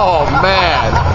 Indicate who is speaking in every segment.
Speaker 1: Oh man.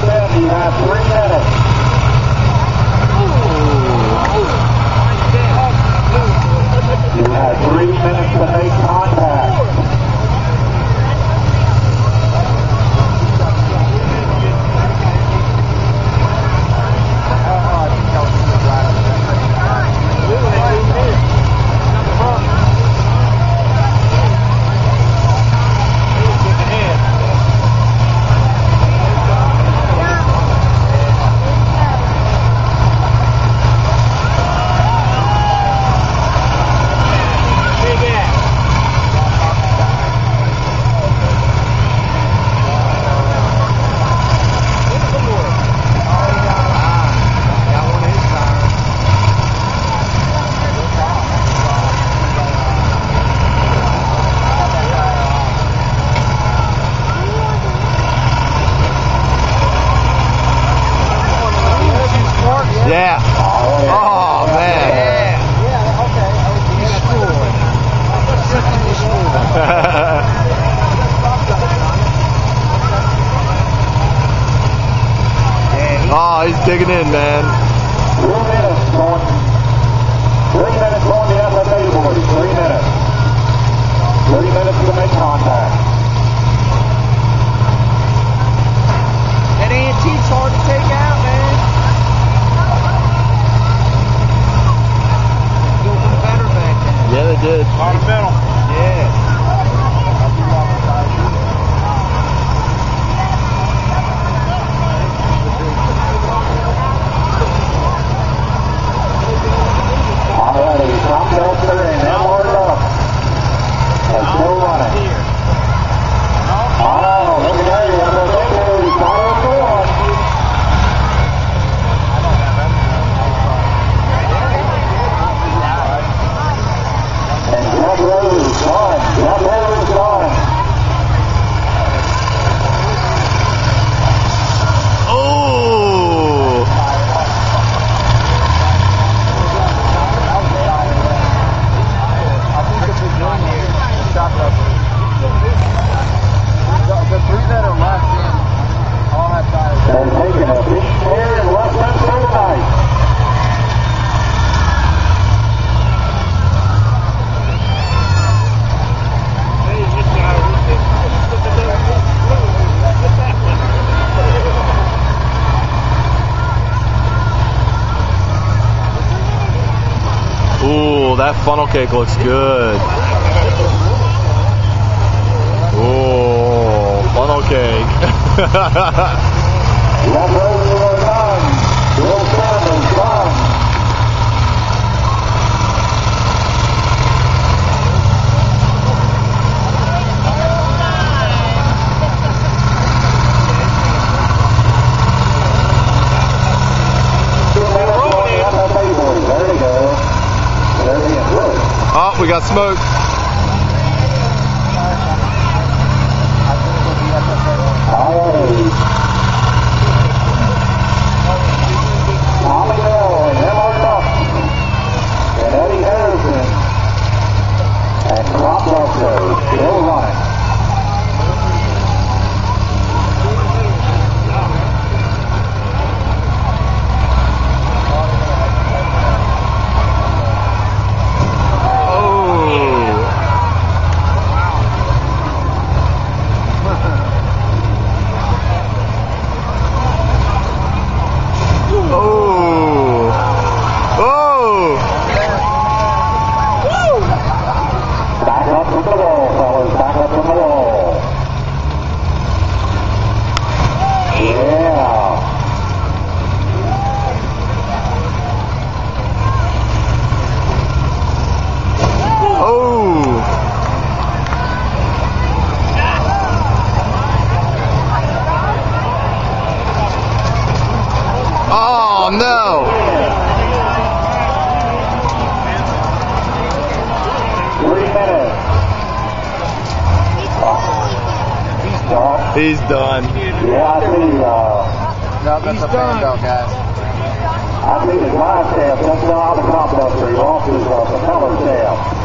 Speaker 2: You have three minutes. You have three minutes to
Speaker 3: make contact.
Speaker 1: Digging in, man.
Speaker 2: Three minutes going. Three minutes going the FFA boys. Three minutes. Three minutes to make contact.
Speaker 1: Funnel cake looks good. Ooh, funnel cake. smoke.
Speaker 2: He's done. Yeah,
Speaker 1: I think
Speaker 2: uh, no, that's
Speaker 1: He's a done.
Speaker 2: Guys. I think
Speaker 3: it's my staff. That's not the
Speaker 2: top left three. Off is uh, the.